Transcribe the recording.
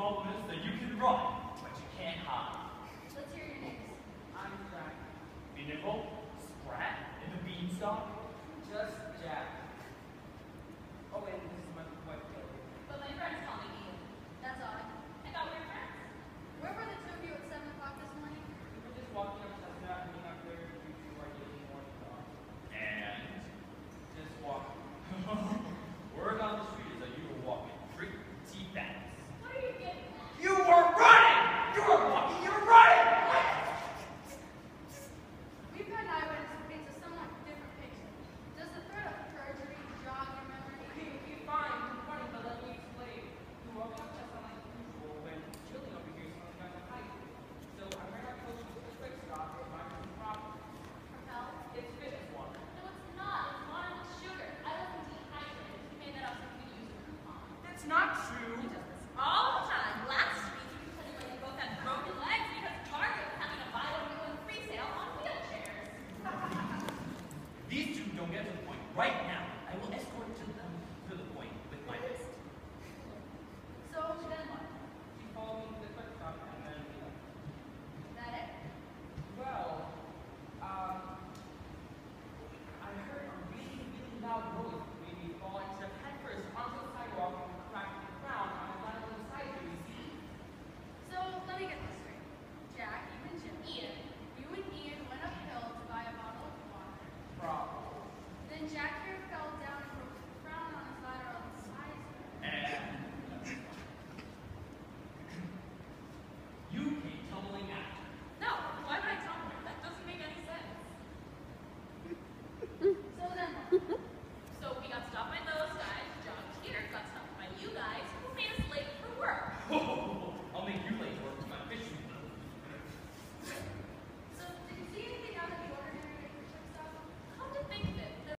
problem is that you can run, but you can't hide. Let's hear your names. I'm Sprat. Be nimble, Sprat, and the Beanstalk. It's not true. He does this all the time. Last week, he complained when they both had broken legs because Target was having a buy one get one free sale on wheelchairs. These two don't get to the point right now. I will escort to them to the point with my best. So then what? She followed me to the quick shop and then Is that it? Well, um, I heard a really, really loud noise, maybe falling, except